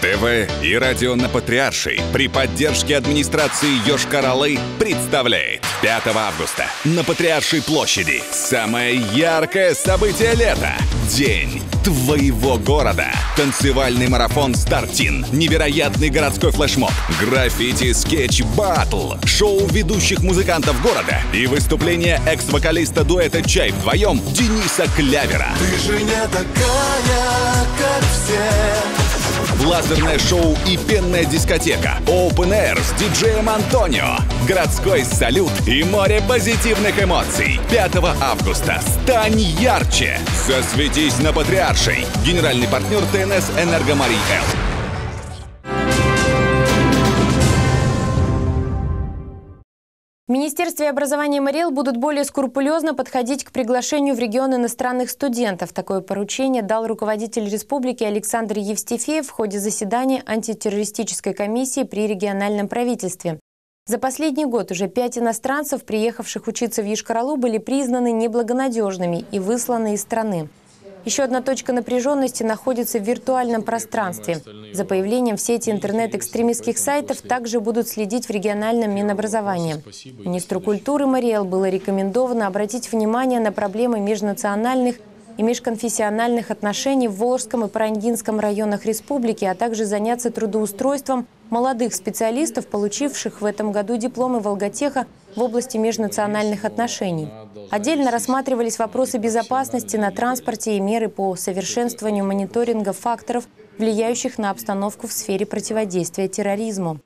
ТВ и радио на Патриаршей при поддержке администрации Йошкар-Олы представляет 5 августа на Патриаршей площади самое яркое событие лета – День твоего города. Танцевальный марафон «Стартин», невероятный городской флешмоб, граффити, скетч, батл, шоу ведущих музыкантов города и выступление экс-вокалиста дуэта «Чай вдвоем» Дениса Клявера. Ты же не такая, как все. Лазерное шоу и пенная дискотека. Open Air с диджеем Антонио. Городской салют и море позитивных эмоций. 5 августа. Стань ярче. Засветись на Патриаршей. Генеральный партнер ТНС «Энергомарий Л». В Министерстве образования Мариэл будут более скрупулезно подходить к приглашению в регион иностранных студентов. Такое поручение дал руководитель республики Александр Евстифеев в ходе заседания антитеррористической комиссии при региональном правительстве. За последний год уже пять иностранцев, приехавших учиться в Ешкаралу, были признаны неблагонадежными и высланы из страны. Еще одна точка напряженности находится в виртуальном пространстве. За появлением в сети интернет-экстремистских сайтов также будут следить в региональном Минобразовании. Министру культуры Мариэл было рекомендовано обратить внимание на проблемы межнациональных и межконфессиональных отношений в Волжском и Парангинском районах республики, а также заняться трудоустройством молодых специалистов, получивших в этом году дипломы Волготеха в области межнациональных отношений. Отдельно рассматривались вопросы безопасности на транспорте и меры по совершенствованию мониторинга факторов, влияющих на обстановку в сфере противодействия терроризму.